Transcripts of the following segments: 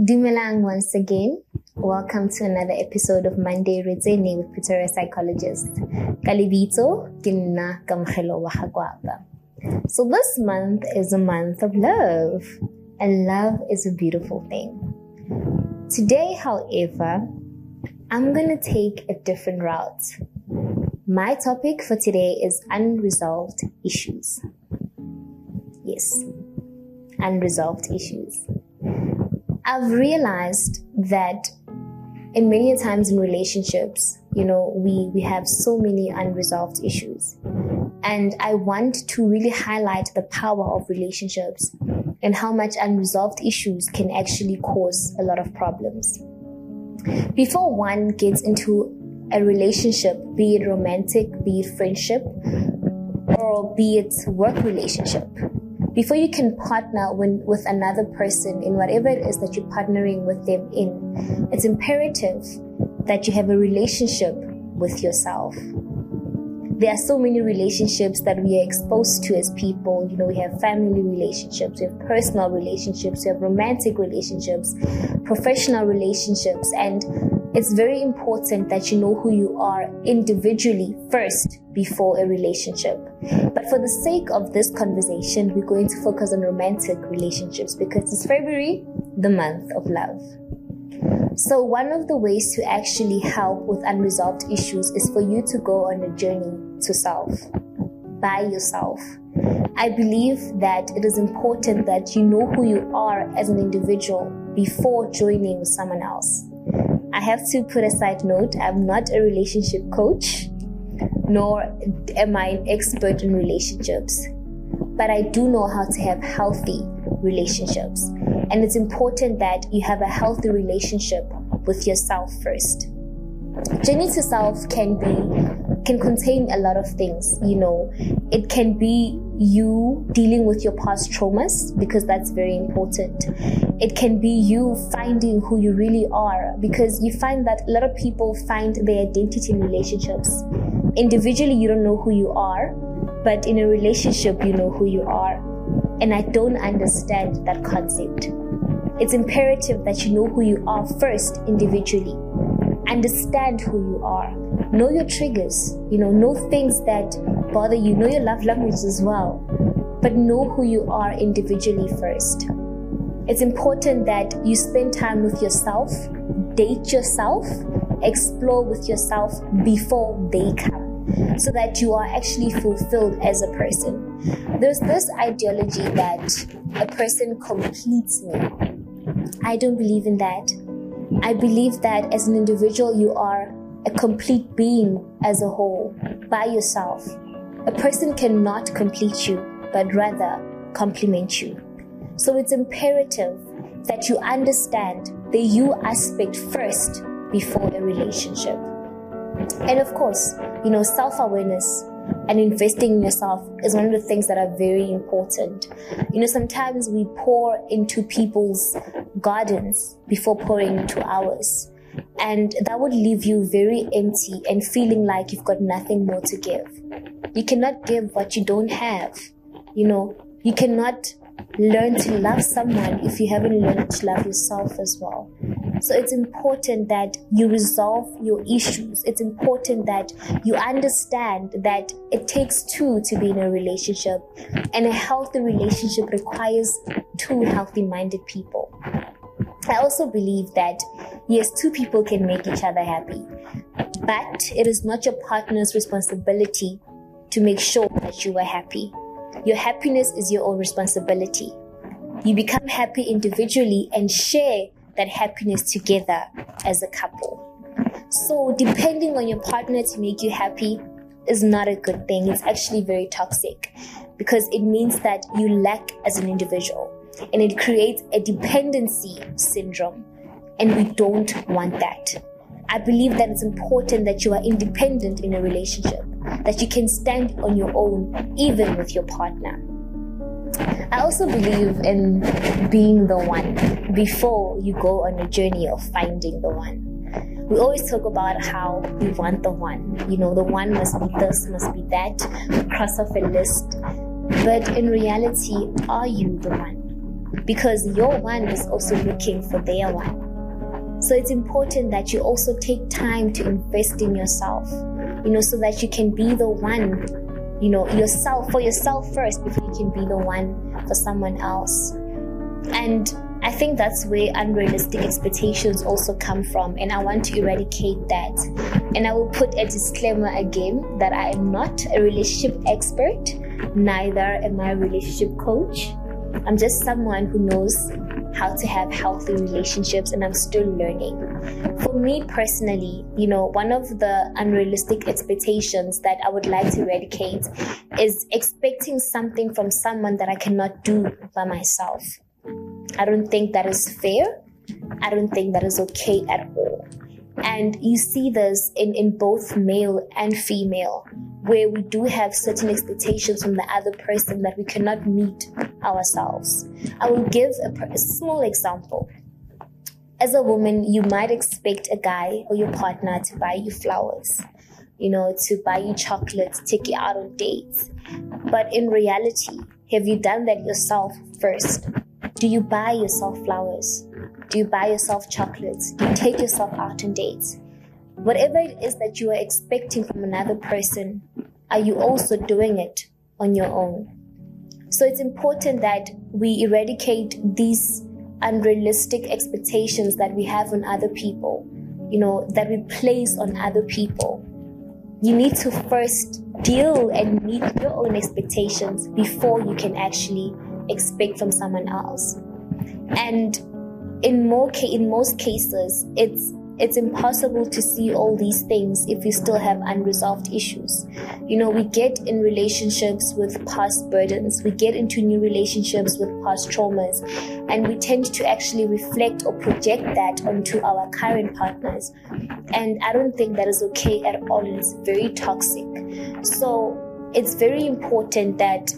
Dumelang once again. Welcome to another episode of Monday Re Tsene with Pretoria Psychologist. Kalibito, Kinna Kamkhelo Wahagwapa. So this month is a month of love, and love is a beautiful thing. Today, however, I'm gonna take a different route. My topic for today is unresolved issues. Yes, unresolved issues. I've realized that in many times in relationships, you know, we, we have so many unresolved issues. And I want to really highlight the power of relationships and how much unresolved issues can actually cause a lot of problems. Before one gets into a relationship, be it romantic, be it friendship, or be it work relationship, before you can partner when, with another person in whatever it is that you're partnering with them in, it's imperative that you have a relationship with yourself. There are so many relationships that we are exposed to as people. You know, we have family relationships, we have personal relationships, we have romantic relationships, professional relationships, and it's very important that you know who you are individually first before a relationship. But for the sake of this conversation, we're going to focus on romantic relationships because it's February, the month of love. So, one of the ways to actually help with unresolved issues is for you to go on a journey to self by yourself. I believe that it is important that you know who you are as an individual before joining with someone else. I have to put a side note I'm not a relationship coach, nor am I an expert in relationships, but I do know how to have healthy relationships. And it's important that you have a healthy relationship with yourself first. Journey to self can be can contain a lot of things, you know. It can be you dealing with your past traumas because that's very important. It can be you finding who you really are because you find that a lot of people find their identity in relationships. Individually, you don't know who you are, but in a relationship, you know who you are. And I don't understand that concept. It's imperative that you know who you are first individually. Understand who you are. Know your triggers. You know, know things that bother you. Know your love languages as well. But know who you are individually first. It's important that you spend time with yourself, date yourself, explore with yourself before they come so that you are actually fulfilled as a person. There's this ideology that a person completes me. I don't believe in that. I believe that as an individual, you are a complete being as a whole by yourself. A person cannot complete you, but rather complement you. So it's imperative that you understand the you aspect first before a relationship. And of course, you know, self awareness and investing in yourself is one of the things that are very important. You know, sometimes we pour into people's gardens before pouring into ours. And that would leave you very empty and feeling like you've got nothing more to give. You cannot give what you don't have. You know, you cannot learn to love someone if you haven't learned to love yourself as well. So it's important that you resolve your issues. It's important that you understand that it takes two to be in a relationship, and a healthy relationship requires two healthy minded people. I also believe that yes, two people can make each other happy, but it is not your partner's responsibility to make sure that you are happy. Your happiness is your own responsibility. You become happy individually and share that happiness together as a couple. So, depending on your partner to make you happy is not a good thing. It's actually very toxic because it means that you lack as an individual and it creates a dependency syndrome. And we don't want that. I believe that it's important that you are independent in a relationship, that you can stand on your own even with your partner. I also believe in being the one before you go on a journey of finding the one. We always talk about how we want the one. You know, the one must be this, must be that, cross off a list. But in reality, are you the one? Because your one is also looking for their one. So it's important that you also take time to invest in yourself, you know, so that you can be the one, you know, yourself for yourself first before you can be the one for someone else. And I think that's where unrealistic expectations also come from, and I want to eradicate that. And I will put a disclaimer again that I am not a relationship expert, neither am I a relationship coach. I'm just someone who knows how to have healthy relationships and I'm still learning. For me personally, you know, one of the unrealistic expectations that I would like to eradicate is expecting something from someone that I cannot do by myself. I don't think that is fair. I don't think that is okay at all. And you see this in, in both male and female, where we do have certain expectations from the other person that we cannot meet ourselves. I will give a, a small example. As a woman, you might expect a guy or your partner to buy you flowers, you know, to buy you chocolates, take you out on dates. But in reality, have you done that yourself first? Do you buy yourself flowers? Do you buy yourself chocolates? Do you take yourself out on dates? Whatever it is that you are expecting from another person, are you also doing it on your own? So it's important that we eradicate these unrealistic expectations that we have on other people, you know, that we place on other people. You need to first deal and meet your own expectations before you can actually expect from someone else. And in more in most cases, it's it's impossible to see all these things if we still have unresolved issues. You know, we get in relationships with past burdens, we get into new relationships with past traumas, and we tend to actually reflect or project that onto our current partners. And I don't think that is okay at all. It's very toxic. So it's very important that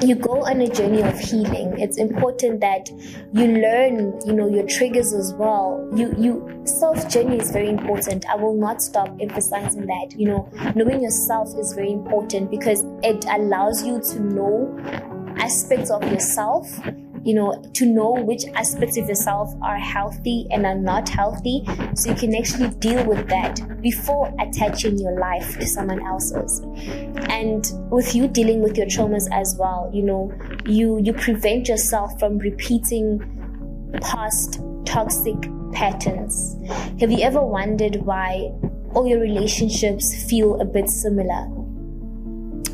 you go on a journey of healing. It's important that you learn you know your triggers as well. You you self journey is very important. I will not stop emphasizing that. You know knowing yourself is very important because it allows you to know aspects of yourself you know, to know which aspects of yourself are healthy and are not healthy. So you can actually deal with that before attaching your life to someone else's. And with you dealing with your traumas as well, you know, you, you prevent yourself from repeating past toxic patterns. Have you ever wondered why all your relationships feel a bit similar?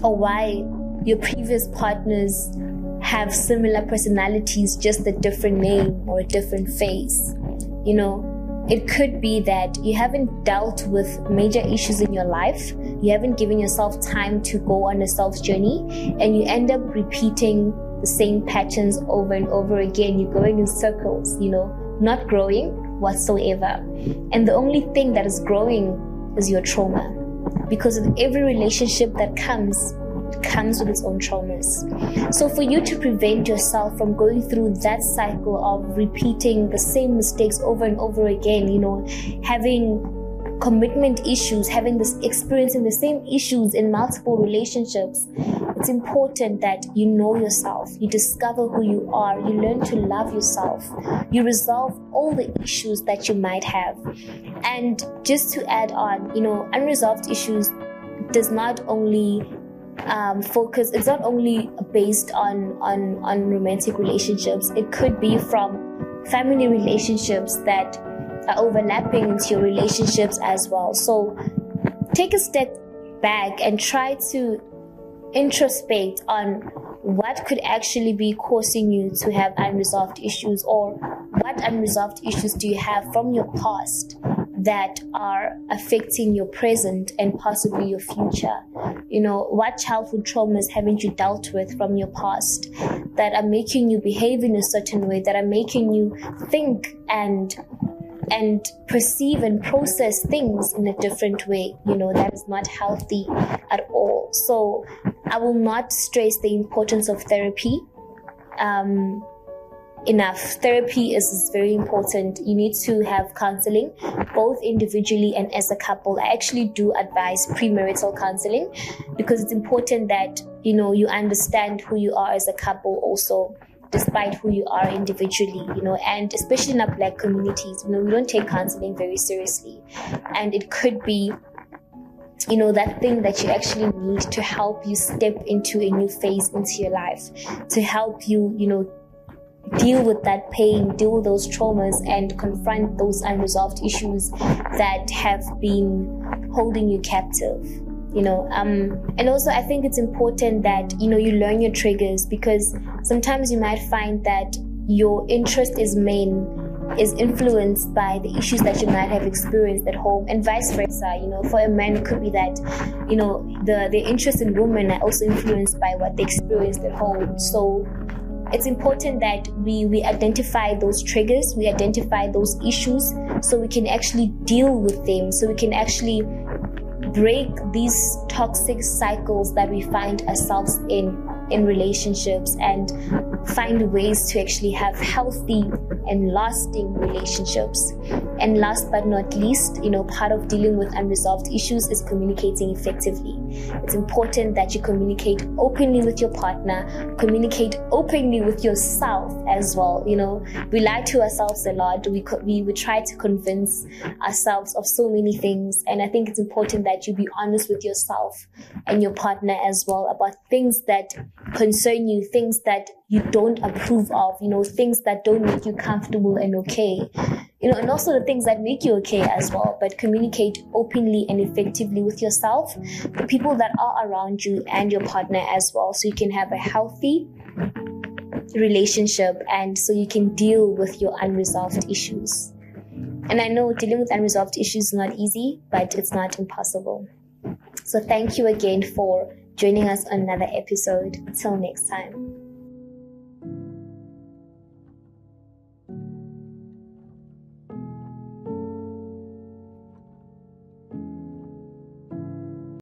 Or why your previous partners have similar personalities, just a different name or a different face. You know, it could be that you haven't dealt with major issues in your life, you haven't given yourself time to go on a self journey, and you end up repeating the same patterns over and over again. You're going in circles, you know, not growing whatsoever. And the only thing that is growing is your trauma. Because of every relationship that comes, comes with its own traumas. So, for you to prevent yourself from going through that cycle of repeating the same mistakes over and over again, you know, having commitment issues, having this experiencing the same issues in multiple relationships, it's important that you know yourself, you discover who you are, you learn to love yourself, you resolve all the issues that you might have. And just to add on, you know, unresolved issues does not only um, focus it's not only based on, on on romantic relationships. It could be from family relationships that are overlapping into your relationships as well. So take a step back and try to introspect on what could actually be causing you to have unresolved issues or what unresolved issues do you have from your past that are affecting your present and possibly your future. You know, what childhood traumas haven't you dealt with from your past that are making you behave in a certain way, that are making you think and and perceive and process things in a different way, you know, that is not healthy at all. So I will not stress the importance of therapy. Um, enough. Therapy is very important. You need to have counseling, both individually and as a couple. I actually do advise premarital counseling because it's important that you know you understand who you are as a couple also despite who you are individually, you know, and especially in our black communities, you know, we don't take counseling very seriously. And it could be you know that thing that you actually need to help you step into a new phase into your life to help you you know deal with that pain, deal with those traumas, and confront those unresolved issues that have been holding you captive. You know, um, and also I think it's important that you know you learn your triggers because sometimes you might find that your interest is main is influenced by the issues that you might have experienced at home and vice versa you know for a man it could be that you know the the interest in women are also influenced by what they experienced at home so it's important that we, we identify those triggers, we identify those issues so we can actually deal with them, so we can actually break these toxic cycles that we find ourselves in in relationships and find ways to actually have healthy and lasting relationships. And last but not least, you know, part of dealing with unresolved issues is communicating effectively. It's important that you communicate openly with your partner, communicate openly with yourself as well. You know, we lie to ourselves a lot. We we we try to convince ourselves of so many things, and I think it's important that you be honest with yourself and your partner as well about things that concern you, things that you don't approve of, you know, things that don't make you comfortable and okay, you know, and also the things that make you okay as well. But communicate openly and effectively with yourself, the people that are around you, and your partner as well, so you can have a healthy relationship and so you can deal with your unresolved issues. And I know dealing with unresolved issues is not easy, but it's not impossible. So thank you again for joining us on another episode. Till next time.